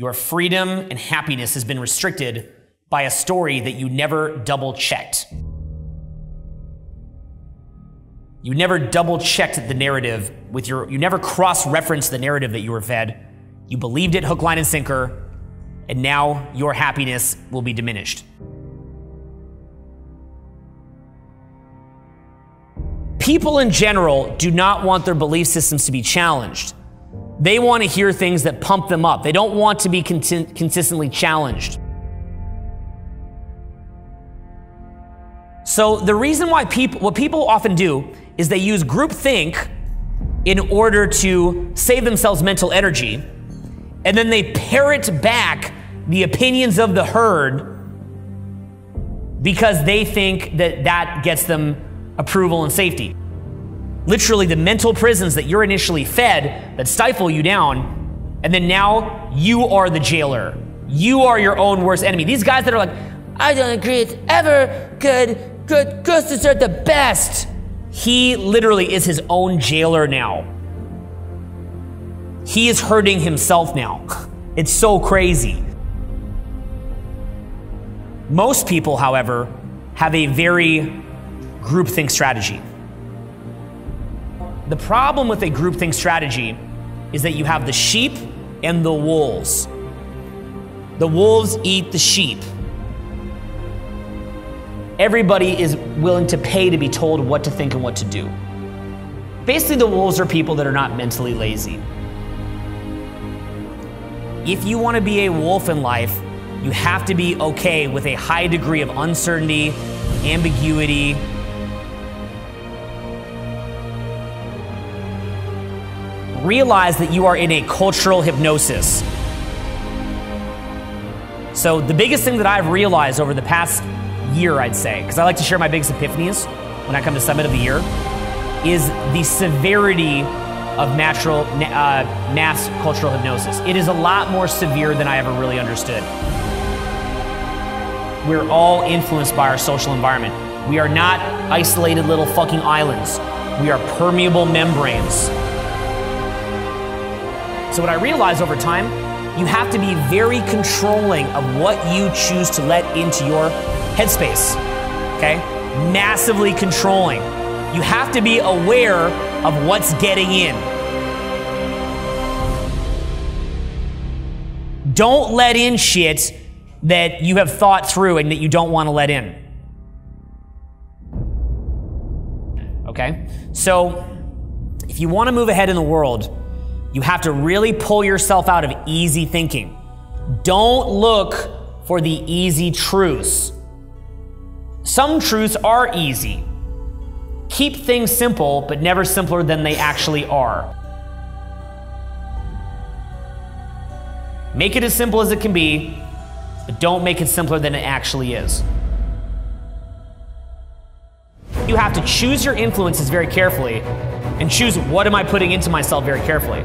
Your freedom and happiness has been restricted by a story that you never double checked. You never double checked the narrative with your, you never cross referenced the narrative that you were fed. You believed it hook, line, and sinker, and now your happiness will be diminished. People in general do not want their belief systems to be challenged. They want to hear things that pump them up. They don't want to be consistently challenged. So the reason why people, what people often do is they use groupthink in order to save themselves mental energy, and then they parrot back the opinions of the herd because they think that that gets them approval and safety. Literally, the mental prisons that you're initially fed that stifle you down, and then now you are the jailer. You are your own worst enemy. These guys that are like, I don't agree, it's ever good, good, ghosts are the best. He literally is his own jailer now. He is hurting himself now. It's so crazy. Most people, however, have a very groupthink strategy. The problem with a groupthink strategy is that you have the sheep and the wolves. The wolves eat the sheep. Everybody is willing to pay to be told what to think and what to do. Basically, the wolves are people that are not mentally lazy. If you want to be a wolf in life, you have to be okay with a high degree of uncertainty, ambiguity, realize that you are in a cultural hypnosis. So, the biggest thing that I've realized over the past year, I'd say, because I like to share my biggest epiphanies when I come to Summit of the Year, is the severity of natural uh, mass cultural hypnosis. It is a lot more severe than I ever really understood. We're all influenced by our social environment. We are not isolated little fucking islands. We are permeable membranes so, what I realized over time, you have to be very controlling of what you choose to let into your headspace. Okay? Massively controlling. You have to be aware of what's getting in. Don't let in shit that you have thought through and that you don't want to let in. Okay? So, if you want to move ahead in the world, you have to really pull yourself out of easy thinking. Don't look for the easy truths. Some truths are easy. Keep things simple, but never simpler than they actually are. Make it as simple as it can be, but don't make it simpler than it actually is. You have to choose your influences very carefully and choose what am I putting into myself very carefully.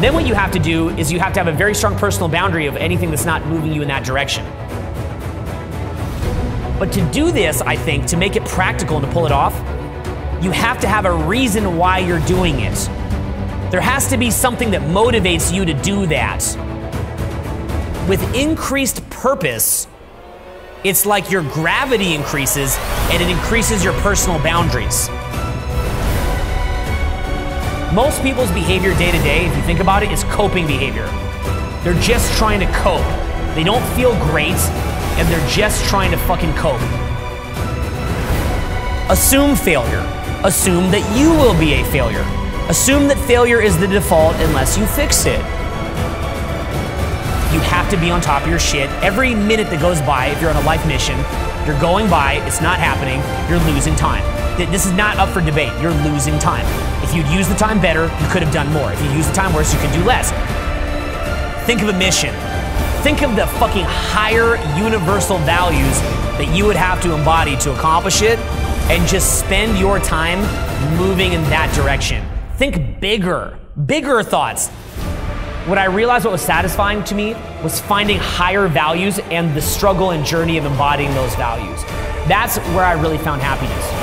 Then what you have to do is you have to have a very strong personal boundary of anything that's not moving you in that direction. But to do this, I think, to make it practical and to pull it off, you have to have a reason why you're doing it. There has to be something that motivates you to do that. With increased purpose, it's like your gravity increases and it increases your personal boundaries. Most people's behavior day to day, if you think about it, is coping behavior. They're just trying to cope. They don't feel great, and they're just trying to fucking cope. Assume failure. Assume that you will be a failure. Assume that failure is the default unless you fix it. You have to be on top of your shit. Every minute that goes by, if you're on a life mission, you're going by, it's not happening, you're losing time. This is not up for debate. You're losing time. If you'd use the time better, you could have done more. If you use the time worse, you could do less. Think of a mission. Think of the fucking higher universal values that you would have to embody to accomplish it, and just spend your time moving in that direction. Think bigger, bigger thoughts. What I realized what was satisfying to me was finding higher values and the struggle and journey of embodying those values. That's where I really found happiness.